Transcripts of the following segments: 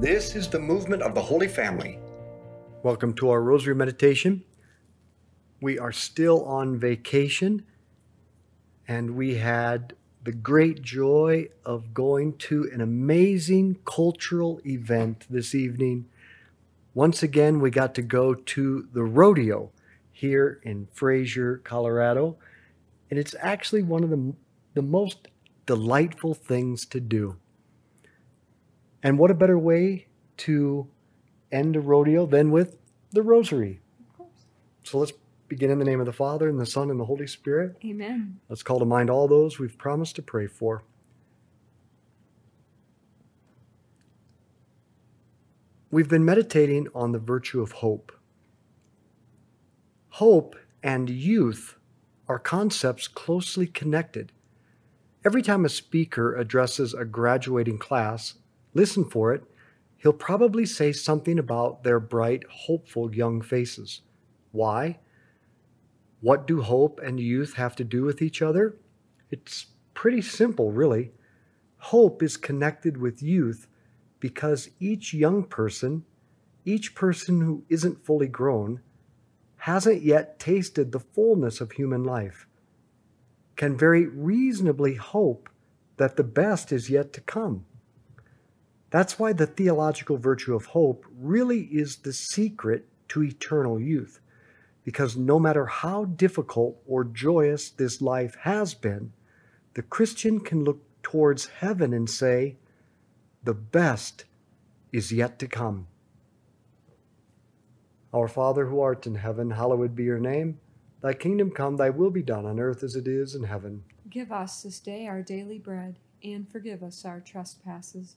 This is the movement of the Holy Family. Welcome to our Rosary Meditation. We are still on vacation, and we had the great joy of going to an amazing cultural event this evening. Once again, we got to go to the rodeo here in Fraser, Colorado, and it's actually one of the, the most delightful things to do. And what a better way to end a rodeo than with the rosary. So let's begin in the name of the Father, and the Son, and the Holy Spirit. Amen. Let's call to mind all those we've promised to pray for. We've been meditating on the virtue of hope. Hope and youth are concepts closely connected. Every time a speaker addresses a graduating class, listen for it, he'll probably say something about their bright, hopeful young faces. Why? What do hope and youth have to do with each other? It's pretty simple, really. Hope is connected with youth because each young person, each person who isn't fully grown, hasn't yet tasted the fullness of human life, can very reasonably hope that the best is yet to come. That's why the theological virtue of hope really is the secret to eternal youth because no matter how difficult or joyous this life has been, the Christian can look towards heaven and say, The best is yet to come. Our Father who art in heaven, hallowed be your name. Thy kingdom come, thy will be done on earth as it is in heaven. Give us this day our daily bread, and forgive us our trespasses,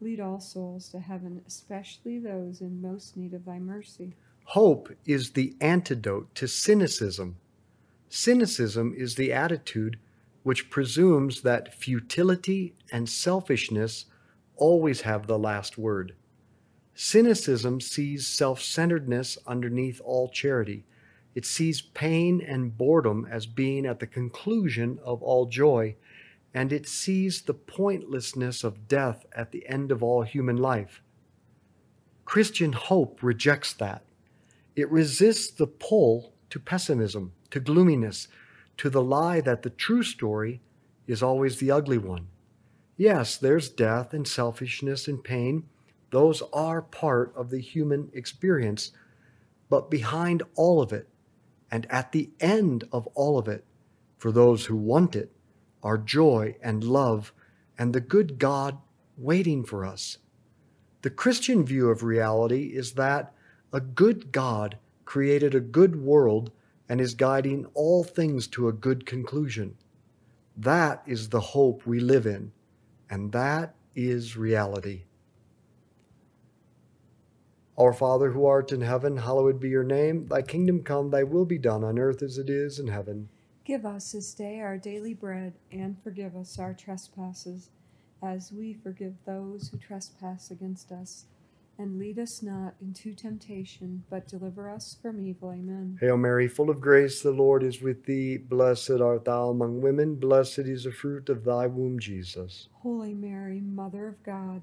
Lead all souls to heaven, especially those in most need of thy mercy. Hope is the antidote to cynicism. Cynicism is the attitude which presumes that futility and selfishness always have the last word. Cynicism sees self centeredness underneath all charity. It sees pain and boredom as being at the conclusion of all joy, and it sees the pointlessness of death at the end of all human life. Christian hope rejects that. It resists the pull to pessimism, to gloominess, to the lie that the true story is always the ugly one. Yes, there's death and selfishness and pain. Those are part of the human experience. But behind all of it, and at the end of all of it, for those who want it, are joy and love and the good God waiting for us. The Christian view of reality is that a good God created a good world and is guiding all things to a good conclusion. That is the hope we live in, and that is reality. Our Father who art in heaven, hallowed be your name. Thy kingdom come, thy will be done on earth as it is in heaven. Give us this day our daily bread, and forgive us our trespasses, as we forgive those who trespass against us and lead us not into temptation, but deliver us from evil. Amen. Hail Mary, full of grace, the Lord is with thee. Blessed art thou among women, blessed is the fruit of thy womb, Jesus. Holy Mary, Mother of God,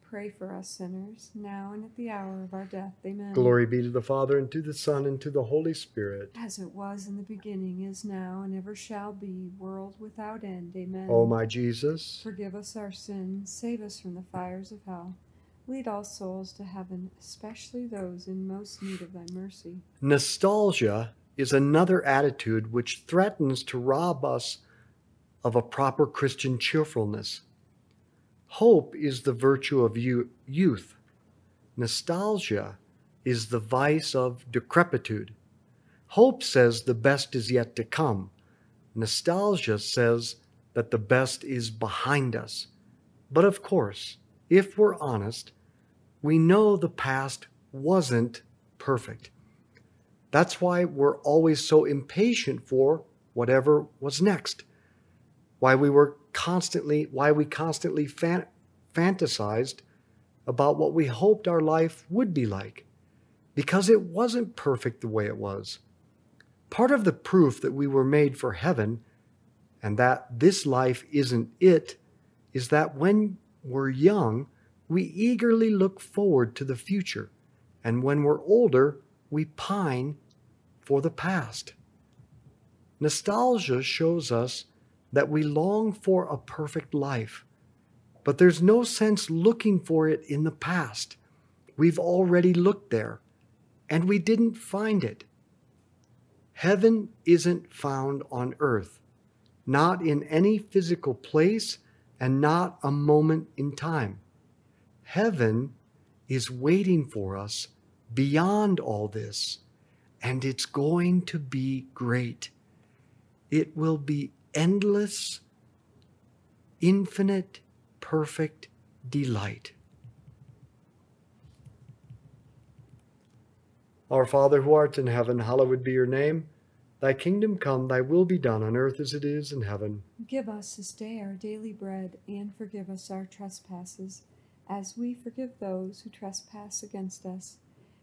Pray for us sinners, now and at the hour of our death. Amen. Glory be to the Father, and to the Son, and to the Holy Spirit. As it was in the beginning, is now, and ever shall be, world without end. Amen. O my Jesus, forgive us our sins, save us from the fires of hell. Lead all souls to heaven, especially those in most need of thy mercy. Nostalgia is another attitude which threatens to rob us of a proper Christian cheerfulness. Hope is the virtue of youth. Nostalgia is the vice of decrepitude. Hope says the best is yet to come. Nostalgia says that the best is behind us. But of course, if we're honest, we know the past wasn't perfect. That's why we're always so impatient for whatever was next. Why we were constantly, why we constantly fan, fantasized about what we hoped our life would be like, because it wasn't perfect the way it was. Part of the proof that we were made for heaven and that this life isn't it is that when we're young, we eagerly look forward to the future, and when we're older, we pine for the past. Nostalgia shows us that we long for a perfect life, but there's no sense looking for it in the past. We've already looked there, and we didn't find it. Heaven isn't found on earth, not in any physical place and not a moment in time. Heaven is waiting for us beyond all this, and it's going to be great. It will be endless, infinite, perfect delight. Our Father who art in heaven, hallowed be your name. Thy kingdom come, thy will be done on earth as it is in heaven. Give us this day our daily bread, and forgive us our trespasses, as we forgive those who trespass against us.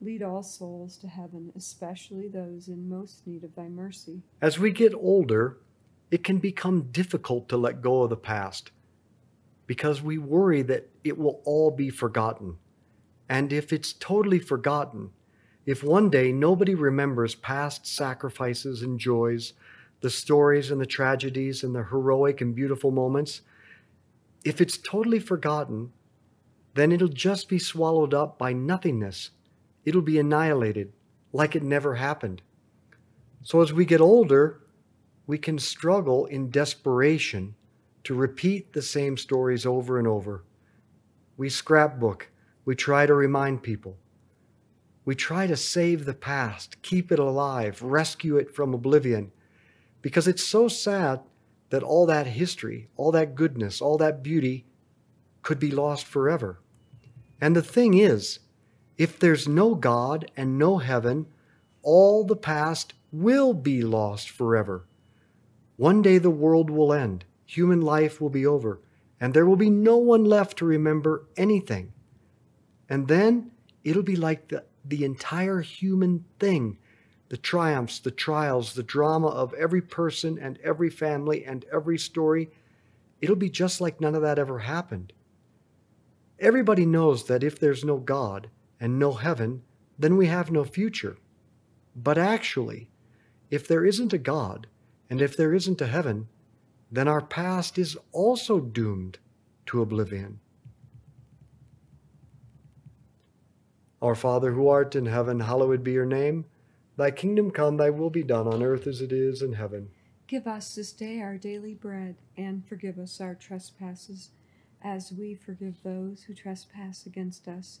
Lead all souls to heaven, especially those in most need of thy mercy. as we get older, it can become difficult to let go of the past because we worry that it will all be forgotten. And if it's totally forgotten, if one day nobody remembers past sacrifices and joys, the stories and the tragedies and the heroic and beautiful moments, if it's totally forgotten, then it'll just be swallowed up by nothingness. It'll be annihilated like it never happened. So as we get older, we can struggle in desperation to repeat the same stories over and over. We scrapbook, we try to remind people. We try to save the past, keep it alive, rescue it from oblivion, because it's so sad that all that history, all that goodness, all that beauty could be lost forever. And the thing is, if there's no God and no heaven, all the past will be lost forever. One day the world will end, human life will be over, and there will be no one left to remember anything. And then it'll be like the, the entire human thing the triumphs, the trials, the drama of every person and every family and every story. It'll be just like none of that ever happened. Everybody knows that if there's no God and no heaven, then we have no future. But actually, if there isn't a God and if there isn't a heaven, then our past is also doomed to oblivion. Our Father who art in heaven, hallowed be your name. Thy kingdom come, thy will be done on earth as it is in heaven. Give us this day our daily bread, and forgive us our trespasses, as we forgive those who trespass against us.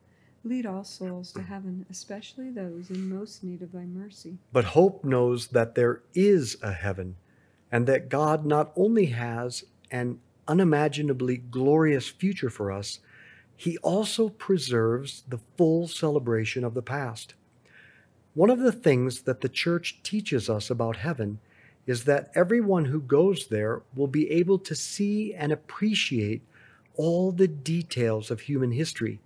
Lead all souls to heaven, especially those in most need of thy mercy. But hope knows that there is a heaven, and that God not only has an unimaginably glorious future for us, he also preserves the full celebration of the past. One of the things that the church teaches us about heaven is that everyone who goes there will be able to see and appreciate all the details of human history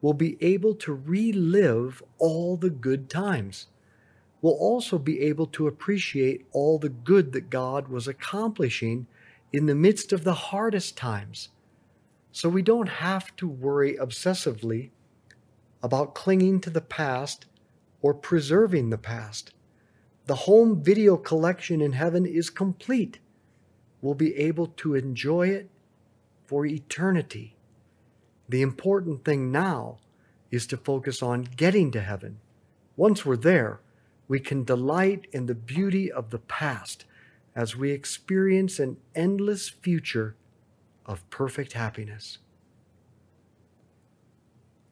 will be able to relive all the good times. Will also be able to appreciate all the good that God was accomplishing in the midst of the hardest times. So we don't have to worry obsessively about clinging to the past or preserving the past. The home video collection in heaven is complete. We'll be able to enjoy it for eternity. The important thing now is to focus on getting to heaven. Once we're there, we can delight in the beauty of the past as we experience an endless future of perfect happiness.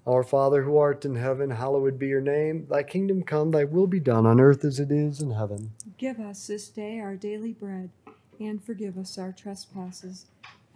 Our Father who art in heaven, hallowed be your name. Thy kingdom come, thy will be done on earth as it is in heaven. Give us this day our daily bread, and forgive us our trespasses,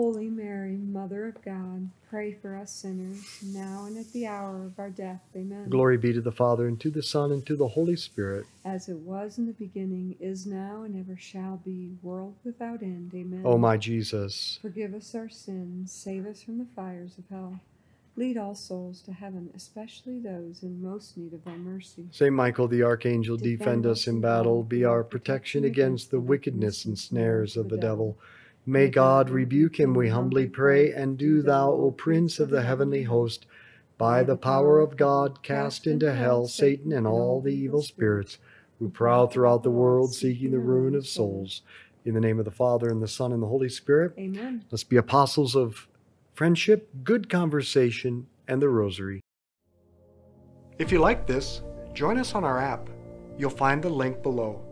Holy Mary, Mother of God, pray for us sinners, now and at the hour of our death. Amen. Glory be to the Father, and to the Son, and to the Holy Spirit. As it was in the beginning, is now, and ever shall be, world without end. Amen. O my Jesus, Forgive us our sins, save us from the fires of hell. Lead all souls to heaven, especially those in most need of thy mercy. Saint Michael the Archangel, defend us in battle, be our protection against the wickedness and snares of the devil. May God rebuke him, we humbly pray, and do thou, O Prince of the heavenly host, by the power of God, cast into hell Satan and all the evil spirits who prowl throughout the world seeking the ruin of souls. In the name of the Father, and the Son, and the Holy Spirit, Amen. let's be apostles of friendship, good conversation, and the rosary. If you like this, join us on our app. You'll find the link below.